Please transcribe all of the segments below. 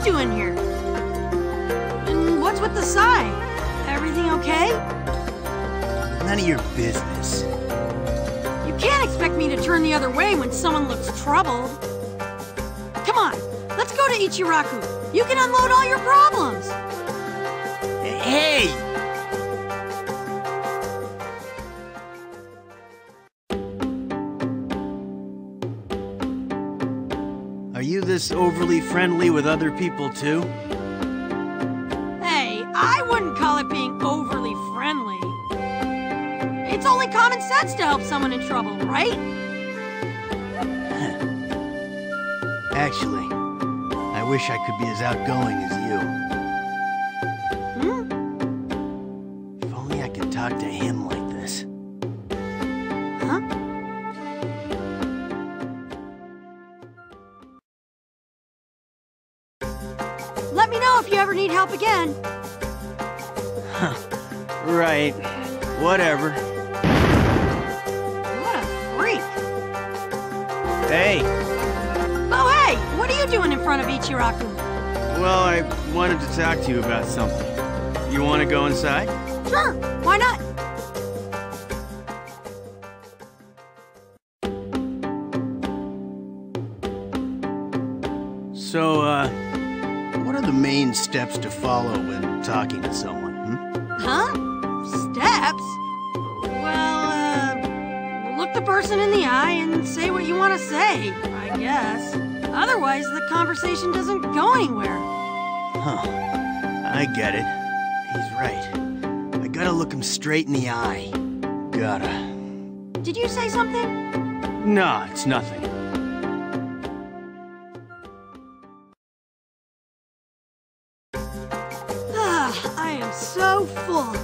you doing here? And what's with the sigh? Everything okay? None of your business. You can't expect me to turn the other way when someone looks troubled. Come on, let's go to Ichiraku. You can unload all your problems. Hey! You this overly friendly with other people too? Hey, I wouldn't call it being overly friendly. It's only common sense to help someone in trouble, right? Actually, I wish I could be as outgoing as you. Hmm? If only I could talk to him like Let me know if you ever need help again. Right. Whatever. What a freak. Hey, Oh, hey, what are you doing in front of Ichiraku? well, I wanted to talk to you about something. You want to go inside? Sure, why not? So, uh, what are the main steps to follow when talking to someone? Hmm? Huh? Steps? Well, uh, look the person in the eye and say what you want to say, I guess. Otherwise, the conversation doesn't go anywhere. Huh. I get it. He's right. I gotta look him straight in the eye. Gotta. Did you say something? No, it's nothing. I am so full.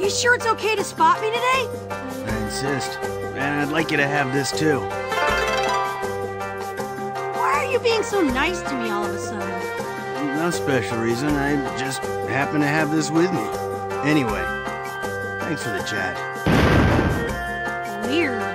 You sure it's okay to spot me today? I insist. And I'd like you to have this too. Why are you being so nice to me all of a sudden? No special reason. I just happen to have this with me. Anyway, thanks for the chat. Weird.